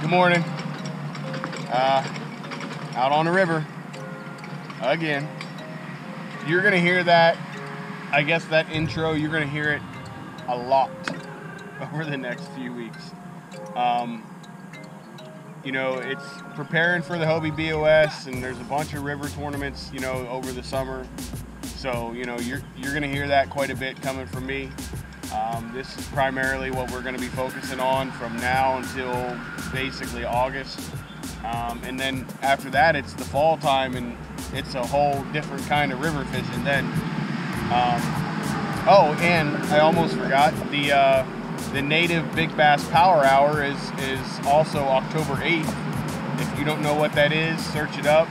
Good morning. Uh, out on the river again. You're gonna hear that. I guess that intro. You're gonna hear it a lot over the next few weeks. Um, you know, it's preparing for the Hobie BOS, and there's a bunch of river tournaments. You know, over the summer. So you know, you're you're gonna hear that quite a bit coming from me. Um, this is primarily what we're going to be focusing on from now until basically August. Um, and then after that, it's the fall time, and it's a whole different kind of river fishing then. Um, oh, and I almost forgot the uh, the native Big Bass Power Hour is is also October 8th. If you don't know what that is, search it up.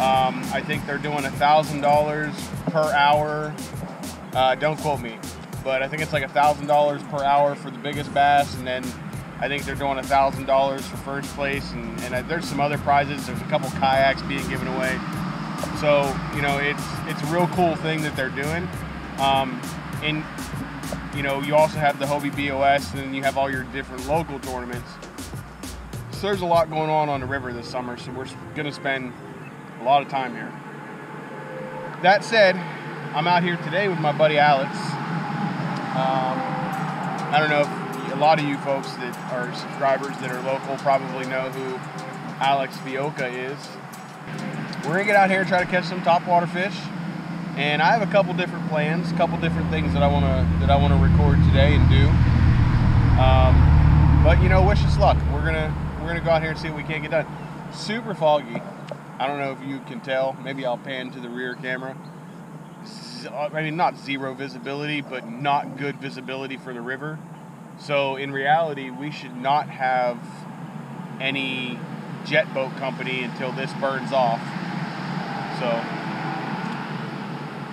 Um, I think they're doing a thousand dollars per hour. Uh, don't quote me but I think it's like a thousand dollars per hour for the biggest bass, and then I think they're doing a thousand dollars for first place, and, and there's some other prizes. There's a couple kayaks being given away, so you know it's it's a real cool thing that they're doing. Um, and you know you also have the Hobie BOS, and then you have all your different local tournaments. So there's a lot going on on the river this summer, so we're gonna spend a lot of time here. That said, I'm out here today with my buddy Alex. Um, I don't know if a lot of you folks that are subscribers that are local probably know who Alex Vioca is. We're gonna get out here and try to catch some topwater fish, and I have a couple different plans, a couple different things that I wanna that I wanna record today and do. Um, but you know, wish us luck. We're gonna we're gonna go out here and see what we can't get done. Super foggy. I don't know if you can tell. Maybe I'll pan to the rear camera. Uh, I mean, not zero visibility, but not good visibility for the river. So in reality, we should not have any jet boat company until this burns off. So,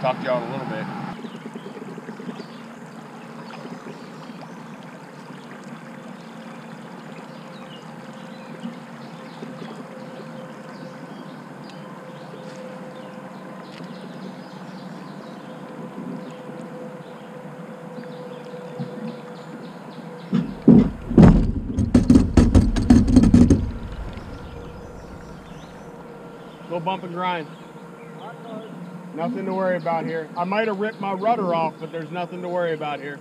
talk to y'all in a little bit. Go bump and grind. Nothing to worry about here. I might have ripped my rudder off, but there's nothing to worry about here.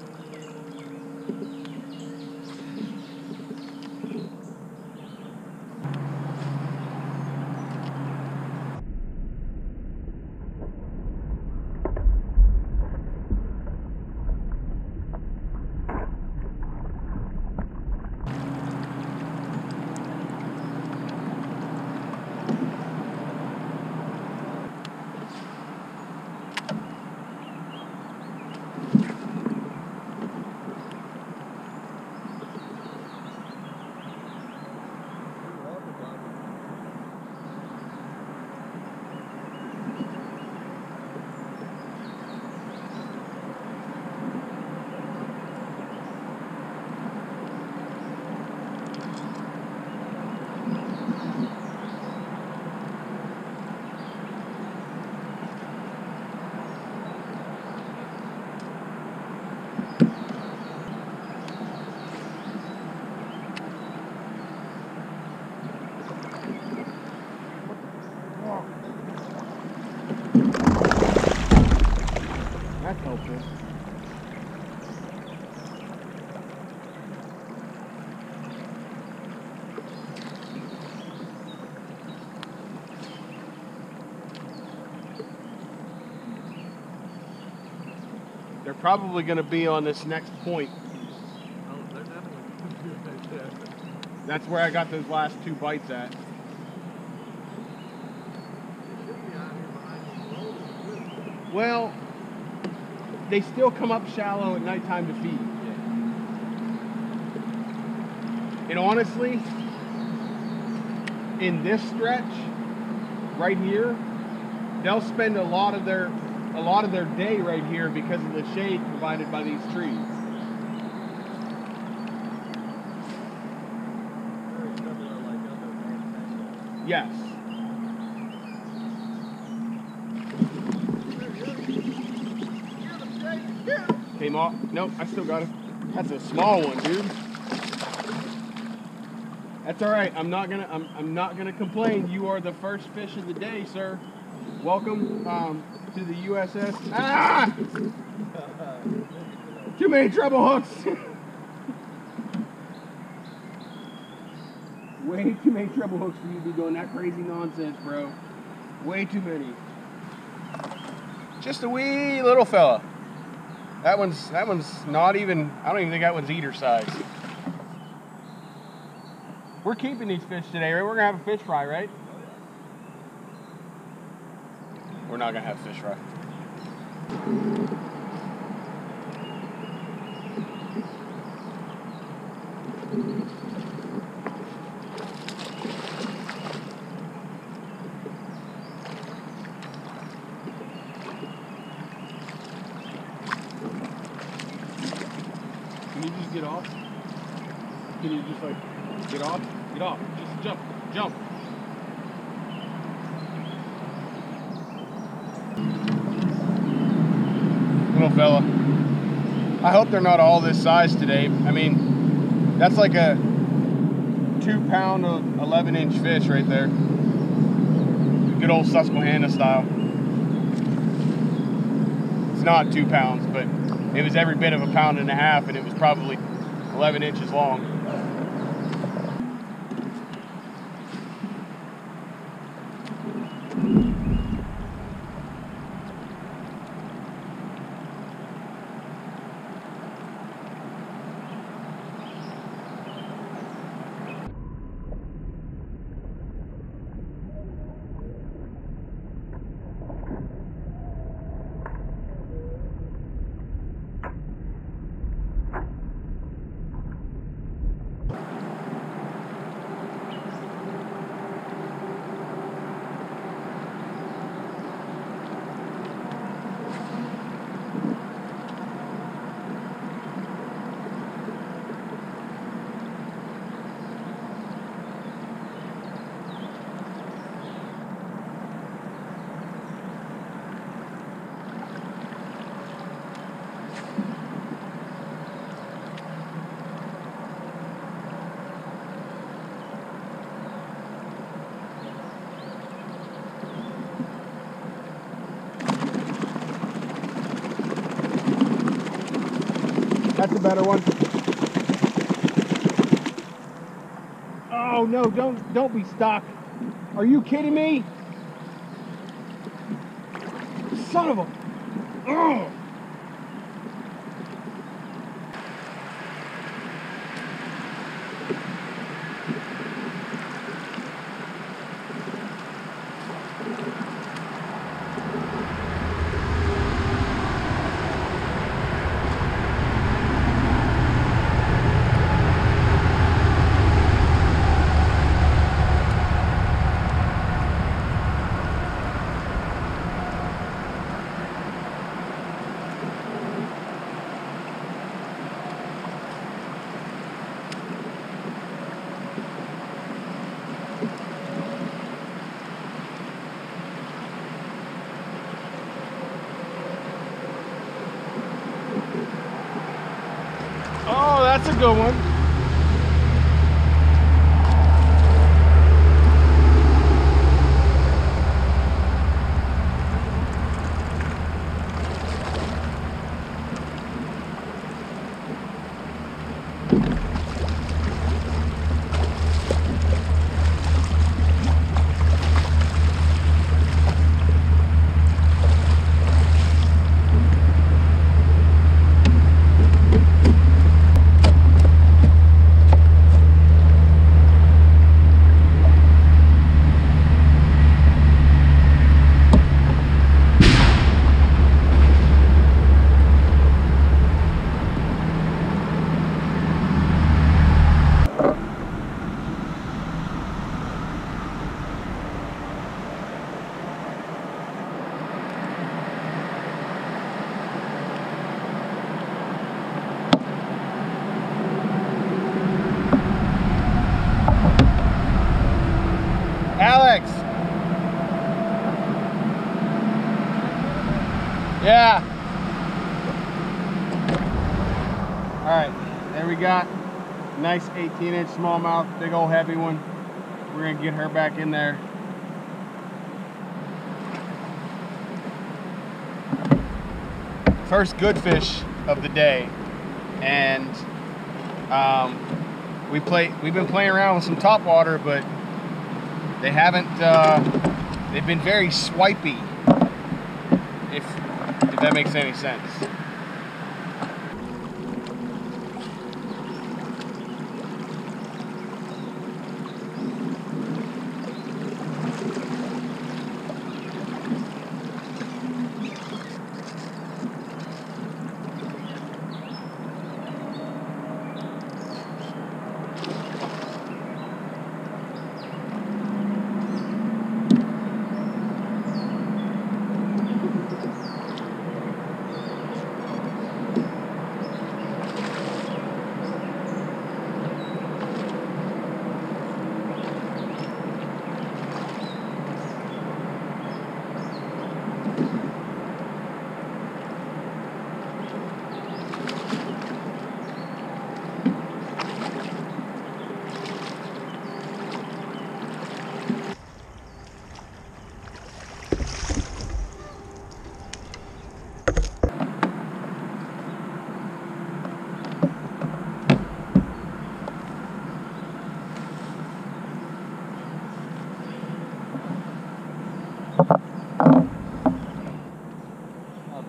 That's helpful. They're probably going to be on this next point. That's where I got those last two bites at. Well, they still come up shallow at nighttime to feed. And honestly, in this stretch right here, they'll spend a lot of their a lot of their day right here because of the shade provided by these trees. Yes. Came off. Nope, I still got it. That's a small one, dude. That's all right. I'm not gonna. I'm, I'm not gonna complain. You are the first fish of the day, sir. Welcome um, to the USS. Ah! Too many treble hooks. Way too many treble hooks for you to be doing that crazy nonsense, bro. Way too many. Just a wee little fella. That one's that one's not even. I don't even think that one's eater size. We're keeping these fish today, right? We're gonna have a fish fry, right? We're not gonna have fish fry. Can you just get off? Can you just like get off? Get off. Just jump. Jump. Little fella. I hope they're not all this size today. I mean, that's like a two pound of 11 inch fish right there. Good old Susquehanna style. It's not two pounds, but it was every bit of a pound and a half, and it was probably 11 inches long. A better one. Oh no, don't don't be stuck. Are you kidding me? Son of a oh. Oh, that's a good one. Alex. Yeah. All right, there got Nice 18 inch smallmouth, big old heavy one. We're gonna get her back in there. First good fish of the day, and um, we play. We've been playing around with some top water, but they haven't. Uh, they've been very swipey. If if that makes any sense.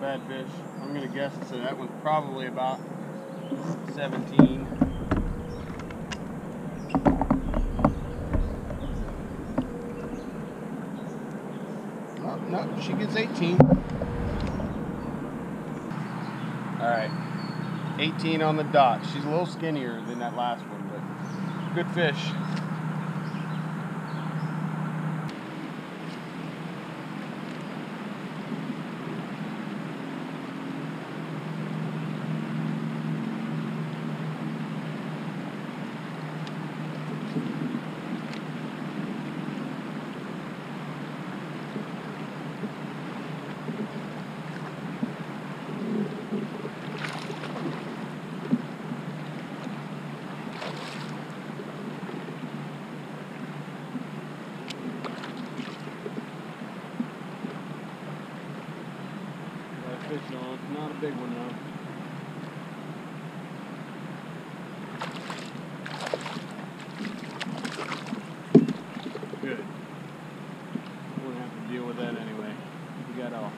Bad fish. I'm gonna guess so that one's probably about 17. No, no, she gets 18. All right, 18 on the dot. She's a little skinnier than that last one, but good fish. Got a fish on, not a big one though. Good. Won't have to deal with that anyway. Got off.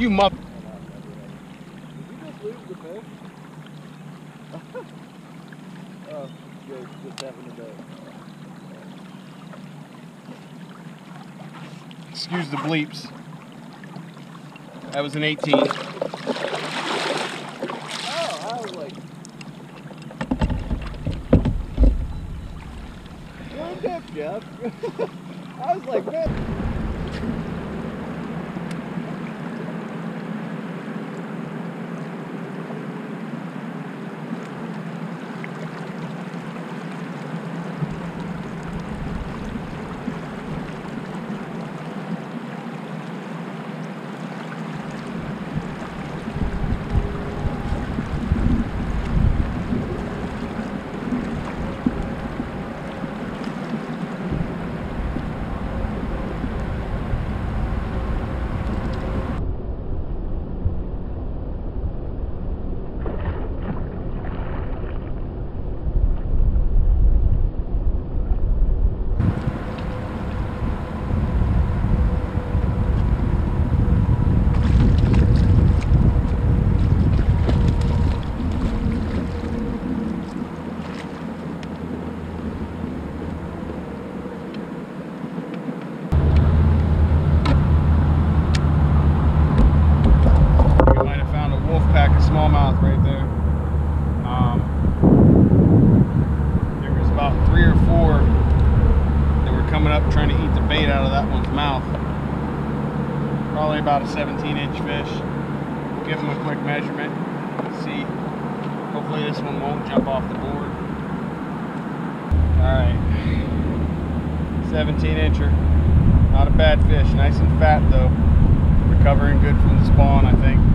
You muff. Did you just lose the fish? oh, good. Just having a day. Excuse the bleeps. That was an 18. Oh, I was like. Wind up, Jeff. I was like, man. 17 incher. Not a bad fish. Nice and fat though. Recovering good from the spawn, I think.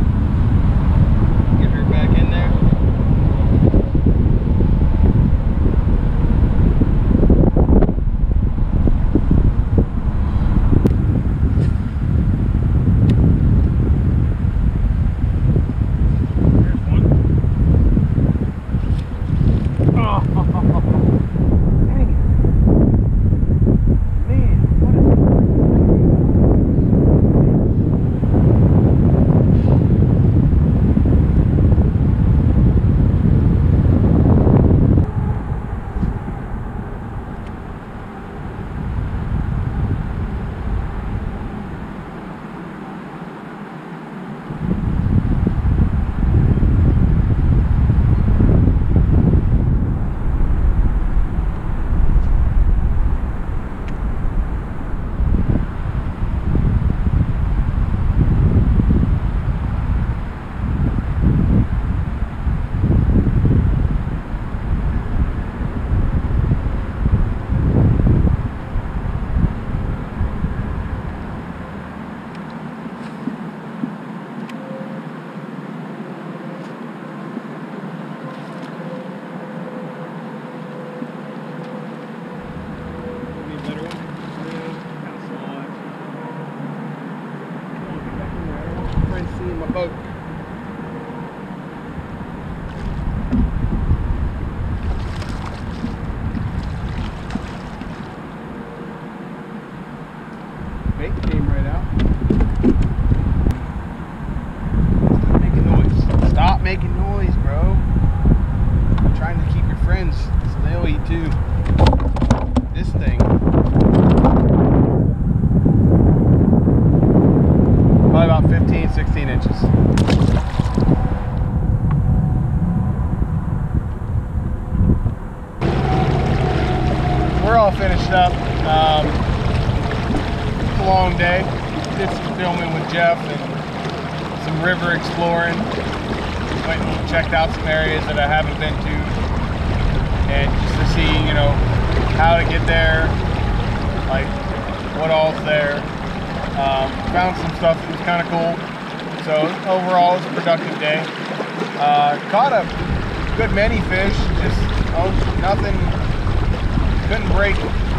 And just to see, you know, how to get there, like what all's there. Um, found some stuff that was kind of cool. So overall, it was a productive day. Uh, caught a good many fish, just oh, nothing. Couldn't break,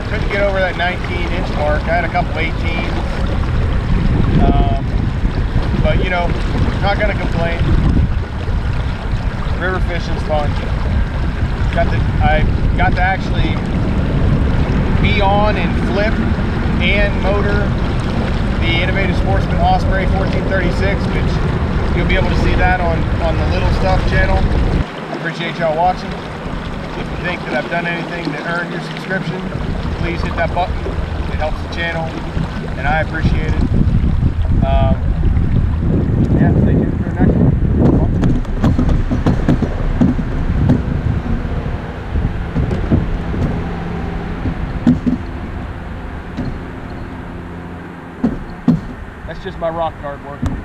couldn't get over that 19 inch mark. I had a couple 18s. Um, but you know, not gonna complain. River fishing's fun. Got to, I got to actually be on and flip and motor the Innovative Sportsman Osprey 1436, which you'll be able to see that on, on the Little Stuff channel. Appreciate y'all watching. If you think that I've done anything to earn your subscription, please hit that button. It helps the channel, and I appreciate it. Um, yeah, stay tuned for the next one. That's just my rock card working.